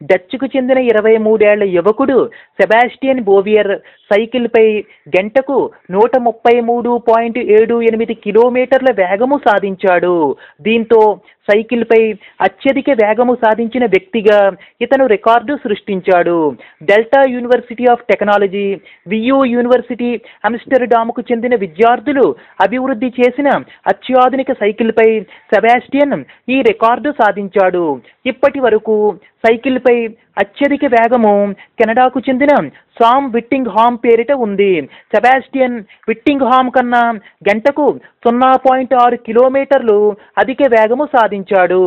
డచ్కు చెందిన ఇరవై మూడేళ్ళ యువకుడు సెబాస్టియన్ బోవియర్ సైకిల్పై గంటకు నూట ముప్పై మూడు పాయింట్ ఏడు ఎనిమిది కిలోమీటర్ల వేగము సాధించాడు. దీంతో సైకిల్పై అత్యధిక వేగము సాధించిన వ్యక్తిగా ఇతను రికార్డు సృష్టించాడు. Delft university of technology VU university అమ్స్టర్డామ్కు చెందిన విద్యార్థులు అభివృద్ధి చేసిన అత్యాధునిక సైకిల్పై సెబాస్టియన్ ఈ రికార్డు సాధించాడు. ఇప్పటి వరకు సైకిల్పై అత్యధిక వేగము కెనడాకు చెందిన సామ్ విట్టింగ్ హామ్ పేరిట ఉంది. సెబాస్టియన్ విట్టింగ్ హామ్ కన్నా గంటకు సున్నా పాయింట్ ఆరు కిలోమీటర్లు అధిక వేగము సాధించాడు.